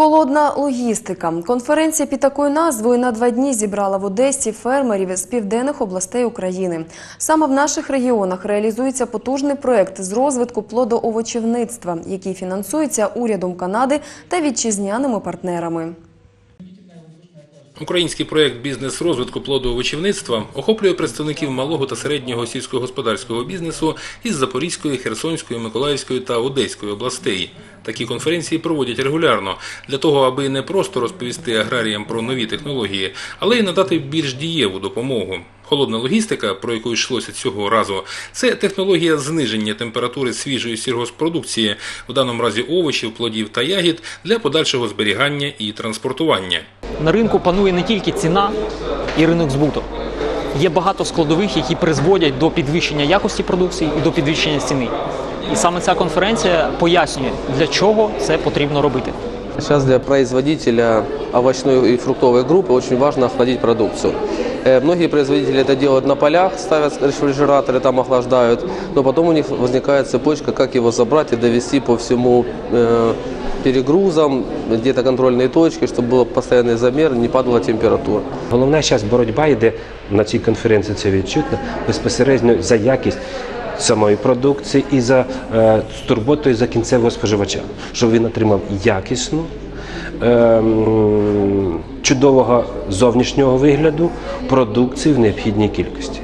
Холодна логістика. Конференція під такою назвою на два дні зібрала в Одесі фермерів з південних областей України. Саме в наших регіонах реалізується потужний проект з розвитку плодоовочівництва, який фінансується урядом Канади та вітчизняними партнерами. Український проєкт бізнес розвитку плодоовочівництва охоплює представників малого та середнього сільськогосподарського бізнесу із Запорізької, Херсонської, Миколаївської та Одеської областей. Такі конференції проводять регулярно для того, аби не просто розповісти аграріям про нові технології, але й надати більш дієву допомогу. Холодна логістика, про яку йшлося цього разу, це технологія зниження температури свіжої сільгоспродукції, в даному разі овочів, плодів та ягід для подальшого зберігання і транспортування. На ринку панує не тільки ціна і ринок збуту. Є багато складових, які призводять до підвищення якості продукції і до підвищення ціни. І саме ця конференція пояснює, для чого це потрібно робити. Сейчас для производителя овощной и фруктовой группы очень важно охладить продукцию. Э, Многие производители это делают на полях, ставят рефрижераторы, там охлаждают, но потом у них возникает цепочка, как его забрать и довести по всему э, перегрузам, где-то контрольные точки, чтобы был постоянный замер, не падала температура. Головна зараз боротьба йде на цій конференції. Це відчутно безпосередньо за якість самої продукції і за е, з турботою за кінцевого споживача, щоб він отримав якісну, ем, чудового зовнішнього вигляду продукцію в необхідній кількості.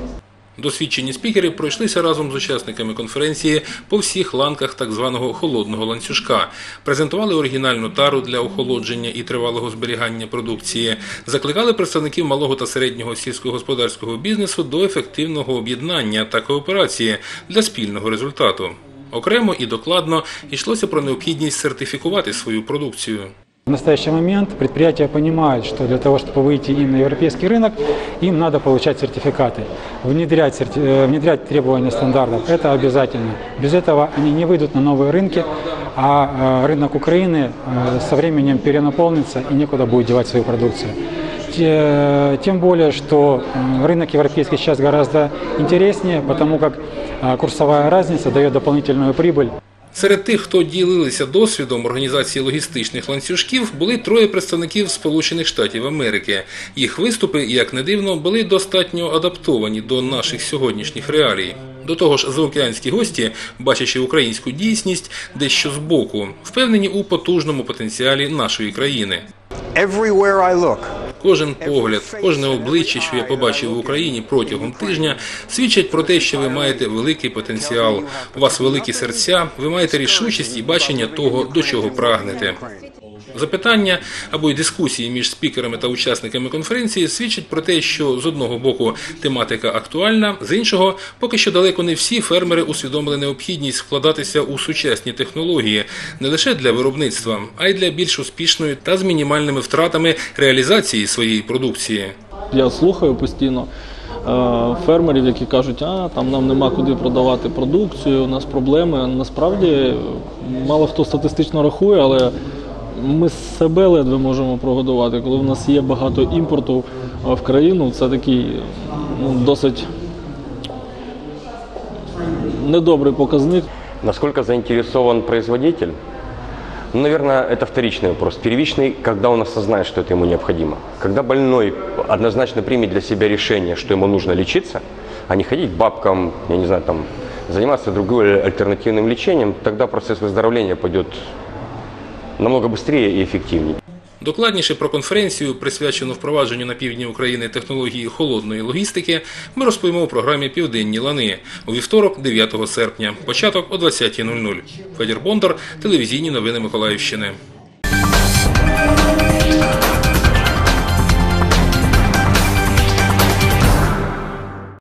Досвідчені спікери пройшлися разом з учасниками конференції по всіх ланках так званого холодного ланцюжка, презентували оригінальну тару для охолодження і тривалого зберігання продукції, закликали представників малого та середнього сільськогосподарського бізнесу до ефективного об'єднання та кооперації для спільного результату. Окремо і докладно йшлося про необхідність сертифікувати свою продукцію. В настоящий момент предприятия понимают, что для того, чтобы выйти им на европейский рынок, им надо получать сертификаты, внедрять, серти- э, внедрять требования стандартов. Это обязательно. Без этого они не выйдут на новые рынки, а э, рынок Украины э, со временем перенаполнится и некуда будет девать свою продукцию. Те- Тем более, что рынок европейский сейчас гораздо интереснее, потому как курсовая разница дает дополнительную прибыль. Серед тих, хто ділилися досвідом організації логістичних ланцюжків, були троє представників Сполучених Штатів Америки. Їх виступи, як не дивно, були достатньо адаптовані до наших сьогоднішніх реалій. До того ж, заокеанські гості, бачачи українську дійсність дещо збоку, впевнені у потужному потенціалі нашої країни. Everywhere I look, Кожен погляд, кожне обличчя, що я побачив в Україні протягом тижня, свідчать про те, що ви маєте великий потенціал. У вас великі серця, ви маєте рішучість і бачення того, до чого прагнете. Запитання або й дискусії між спікерами та учасниками конференції свідчать про те, що з одного боку тематика актуальна, з іншого, поки що далеко не всі фермери усвідомили необхідність вкладатися у сучасні технології не лише для виробництва, а й для більш успішної та з мінімальними втратами реалізації своєї продукції. Я слухаю постійно е, фермерів, які кажуть, а там нам нема куди продавати продукцію, у нас проблеми. Насправді мало хто статистично рахує, але ми себе ледве можемо прогодувати. Коли в нас є багато імпорту е, в країну, це такий ну, досить недобрий показник. Насколько заинтересован производитель? Ну, наверное, это вторичный вопрос. Первичный, когда он осознает, что это ему необходимо. Когда больной однозначно примет для себя решение, что ему нужно лечиться, а не ходить к бабкам, я не знаю, там, заниматься другим альтернативным лечением, тогда процесс выздоровления пойдет намного быстрее и эффективнее. Докладніше про конференцію, присвячену впровадженню на півдні України технології холодної логістики, ми розповімо у програмі Південні лани у вівторок, 9 серпня, початок о 20.00. Федір Бондар, телевізійні новини Миколаївщини.